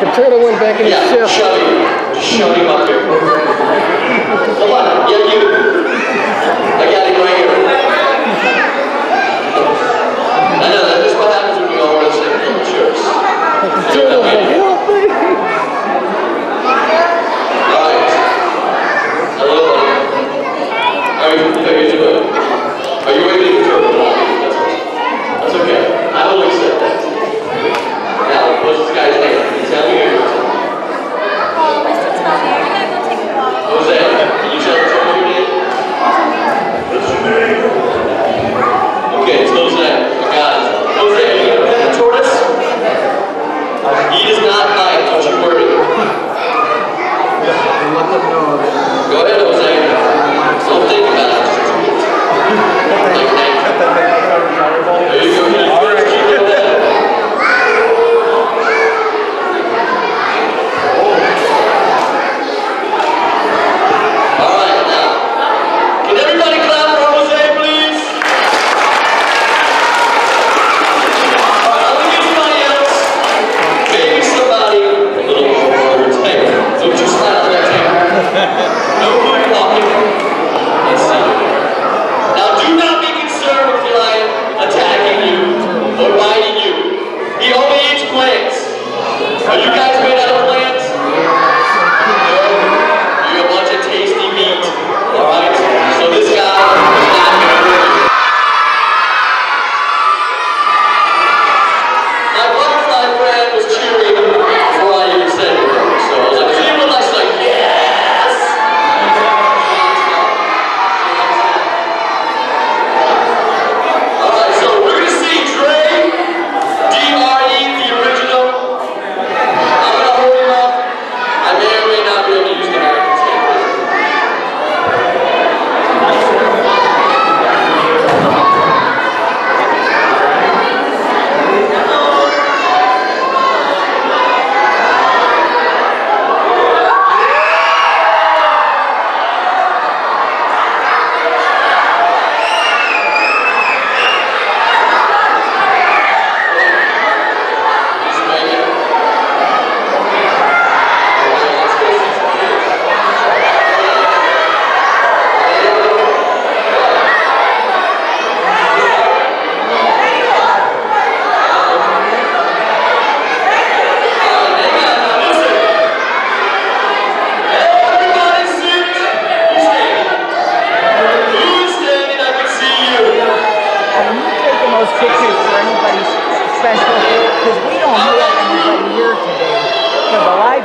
The turtle went back in yeah, the shell. Shove him. Him up there. Come on. get you. I got him right here. I know, that is what happens when you all run the same pictures. Turtle's like, help me.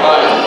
아,